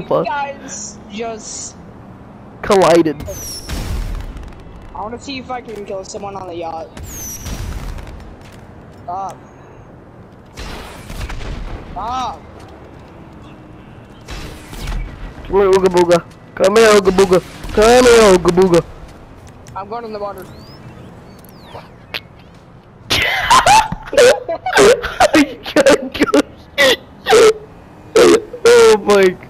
the fuck? Guys, just collided. I want to see if I can kill someone on the yacht. Stop. Stop. Come here, Ooga Booga. Come here, Ooga Booga. Come here, Ooga Booga. I'm going in the water. oh my god.